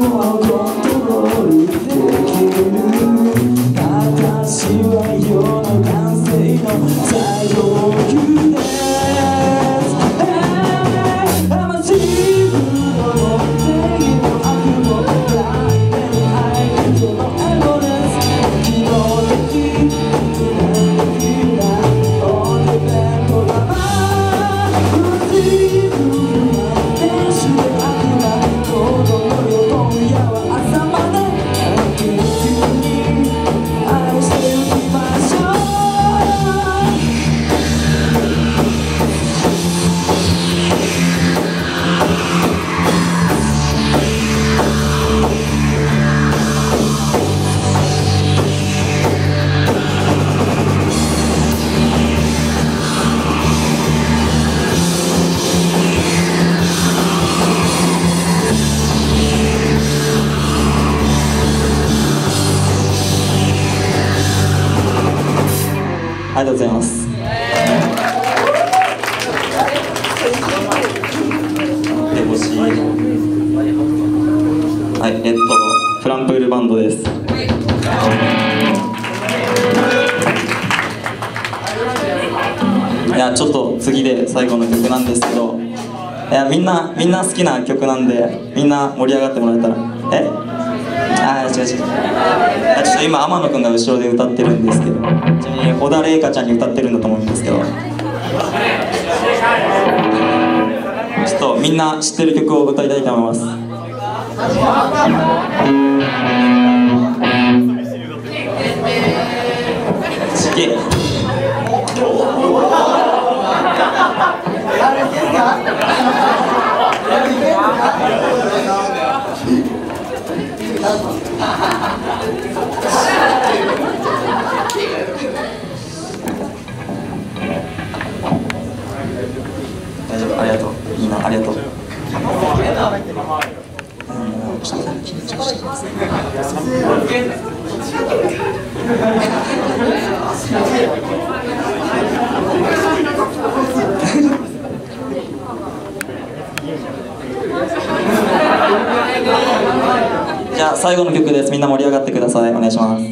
「あみんなみんな好きな曲なんでみんな盛り上がってもらえたら。え？あー違う違う。ちょっと今天野くんが後ろで歌ってるんですけど。ちなみに小田玲香ちゃんに歌ってるんだと思うんですけど。ちょっとみんな知ってる曲を歌いたいと思います。次 大丈夫ありがとう。いいなありがとう うんちょっと緊張してますじゃあ最後の曲です。みんな盛り上がってください。お願いします。